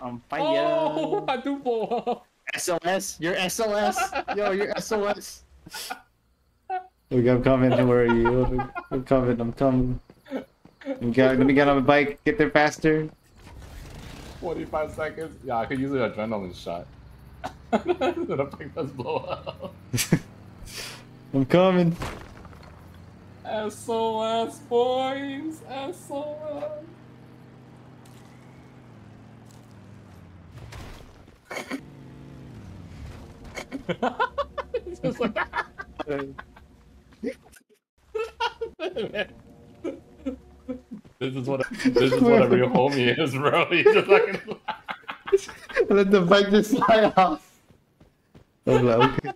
on fire. Oh, Hadoubo! SOS, you're SOS. Yo, you're SOS. Look, I'm coming. Where are you? I'm coming. I'm coming. I'm get- let me get on my bike. Get there faster. 45 seconds. Yeah, I could use an adrenaline shot. the thing does blow up. I'm coming. SOS, boys! SOS! It's just like This is what this is what a real homie is, bro. He just like Let the bike just fly off. I'm like, okay.